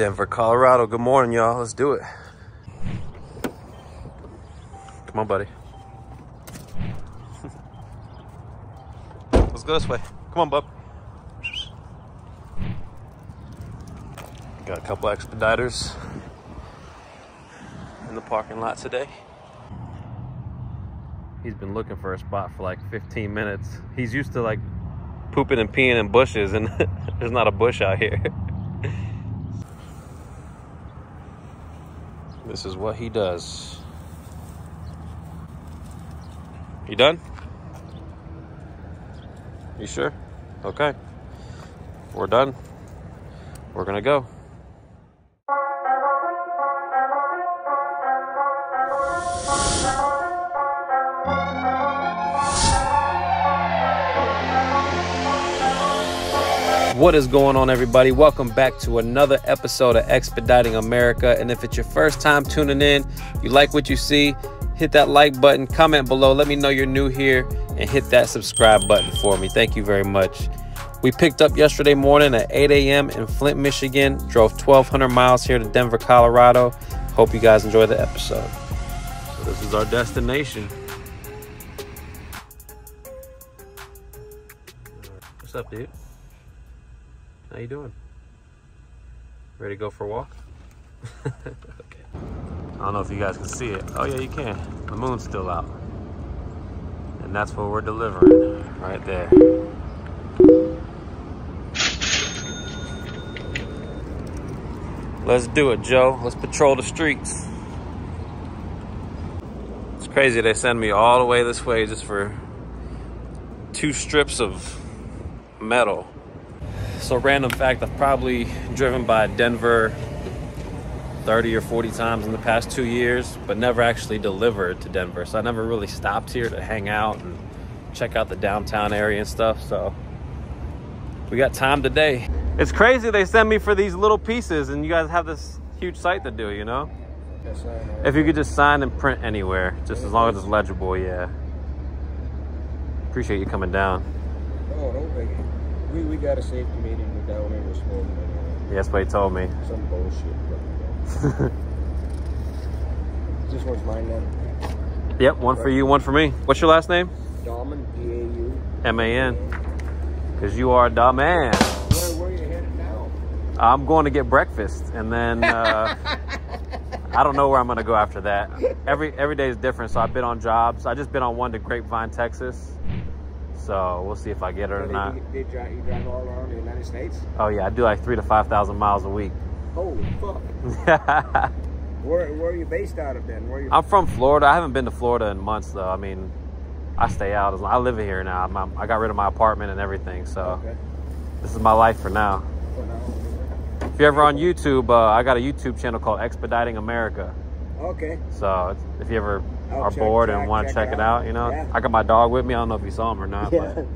Denver, Colorado. Good morning, y'all. Let's do it. Come on, buddy. Let's go this way. Come on, bub. Got a couple expediters in the parking lot today. He's been looking for a spot for like 15 minutes. He's used to like pooping and peeing in bushes, and there's not a bush out here. This is what he does. You done? You sure? Okay. We're done. We're gonna go. What is going on, everybody? Welcome back to another episode of Expediting America. And if it's your first time tuning in, you like what you see, hit that like button, comment below, let me know you're new here, and hit that subscribe button for me. Thank you very much. We picked up yesterday morning at 8 a.m. in Flint, Michigan, drove 1,200 miles here to Denver, Colorado. Hope you guys enjoy the episode. So, this is our destination. What's up, dude? How you doing? Ready to go for a walk? okay. I don't know if you guys can see it. Oh yeah, you can. The moon's still out. And that's what we're delivering right there. Let's do it, Joe. Let's patrol the streets. It's crazy they send me all the way this way just for two strips of metal. So random fact, I've probably driven by Denver 30 or 40 times in the past two years, but never actually delivered to Denver. So I never really stopped here to hang out and check out the downtown area and stuff. So we got time today. It's crazy they send me for these little pieces and you guys have this huge site to do, you know? If you could just sign and print anywhere, just as long as it's legible, yeah. Appreciate you coming down. Oh. We, we got a safety meeting with down there this morning. Yeah, that's what he told me. Some bullshit. But, this one's mine then. Yep, one for you, one for me. What's your last name? Dauman, D-A-U. M-A-N. Because you are a the man. Where, where are you headed now? I'm going to get breakfast, and then uh, I don't know where I'm going to go after that. Every every day is different, so I've been on jobs. I just been on one to Grapevine, Texas. So we'll see if I get it or So not. You, you, drive, you drive all around the United States? Oh yeah, I do like three to five thousand miles a week. Holy fuck. Where, where are you based out of then? Where are you from I'm from Florida. I haven't been to Florida in months though. I mean, I stay out. as long- I live here now. I'm, I'm- I got rid of my apartment and everything. So Okay. this is my life for now. For now. If you're ever on YouTube, uh, I got a YouTube channel called Expediting America. Okay. So if you ever I'll are check- bored and want to check check it out, you know, Yeah. I got my dog with me. I don't know if you saw him or not, Yeah. but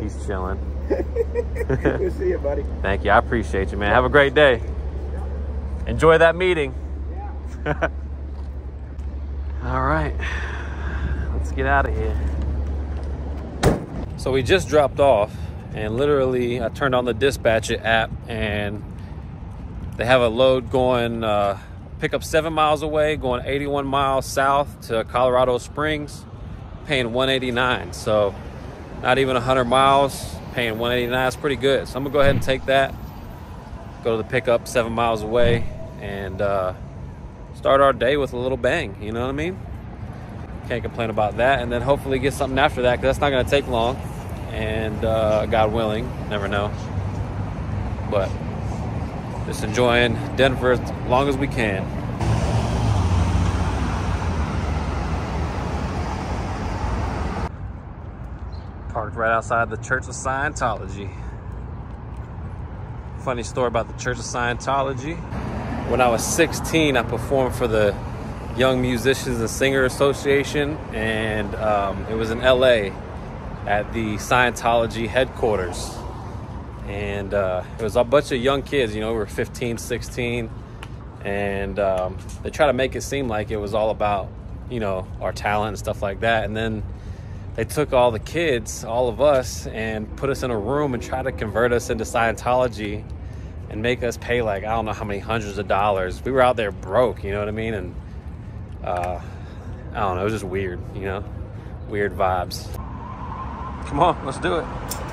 he's chilling. Good to see you, buddy. Thank you. I appreciate you, man. Have a great day. Enjoy that meeting. All right. Let's get out of here. So we just dropped off, and literally, I turned on the Dispatcher app, and they have a load going uh, pick up seven miles away, going 81 miles south to Colorado Springs, paying 189. So not even 100 miles, paying 189 is pretty good. So I'm gonna go ahead and take that, go to the pickup seven miles away, and uh, start our day with a little bang. You know what I mean? Can't complain about that, and then hopefully get something after that because that's not gonna take long. And uh, God willing, never know. But just enjoying Denver as long as we can. Parked right outside the Church of Scientology. Funny story about the Church of Scientology. When I was 16, I performed for the Young Musicians and Singer Association, and um, it was in LA at the Scientology headquarters and uh, it was a bunch of young kids you know we were 15 16 and um, they try to make it seem like it was all about you know our talent and stuff like that and then they took all the kids all of us and put us in a room and tried to convert us into scientology and make us pay like I don't know how many hundreds of dollars. We were out there broke, you know what I mean? And uh, I don't know, it was just weird, you know, weird vibes. Come on, let's do it.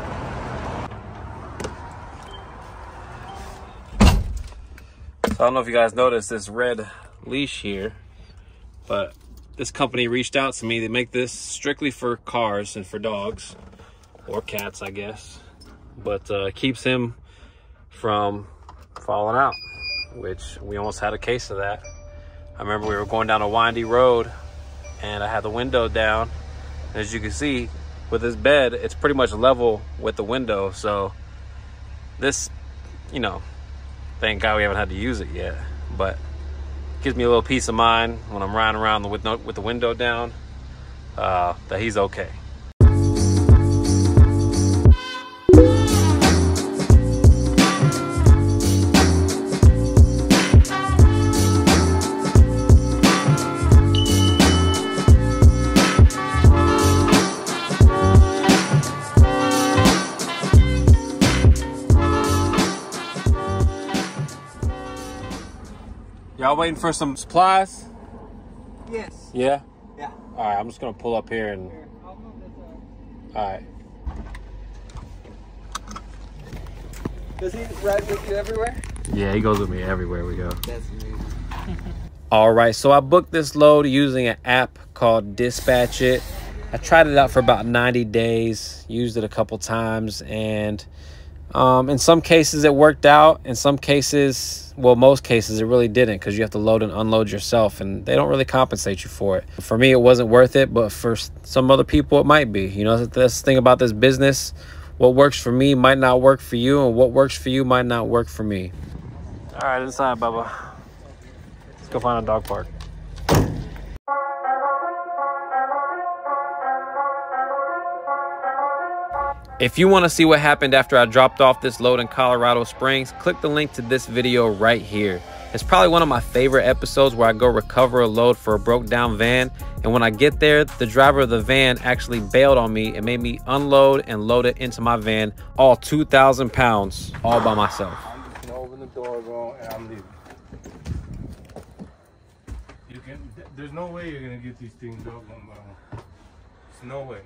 So I don't know if you guys noticed this red leash here, but this company reached out to me. They make this strictly for cars and for dogs or cats, I guess. But uh, keeps him from falling out, which we almost had a case of that. I remember we were going down a windy road and I had the window down. As you can see, with this bed, it's pretty much level with the window. So this, you know, thank God we haven't had to use it yet. But gives me a little peace of mind when I'm riding around with, no, with the window down uh, that he's okay. Y'all waiting for some supplies? Yes. Yeah? Yeah. All right, I'm just gonna pull up here and. All right. Does he ride with you everywhere? Yeah, he goes with me everywhere we go. That's amazing. All right, so I booked this load using an app called Dispatch It. I tried it out for about 90 days, used it a couple times, and um, in some cases it worked out. In some cases, well, most cases it really didn't because you have to load and unload yourself, and they don't really compensate you for it. For me, it wasn't worth it, but for some other people, it might be. You know, the thing about this business. What works for me might not work for you, and what works for you might not work for me. All right, inside, Bubba. Let's go find a dog park. If you want to see what happened after I dropped off this load in Colorado Springs, click the link to this video right here. It's probably one of my favorite episodes where I go recover a load for a broke down van. And when I get there, the driver of the van actually bailed on me and made me unload and load it into my van, all 2,000 pounds, all by myself. I'm just gonna open the door, bro, and I'm leaving. You can. There's no way you're gonna get these things out one by one. There's no way.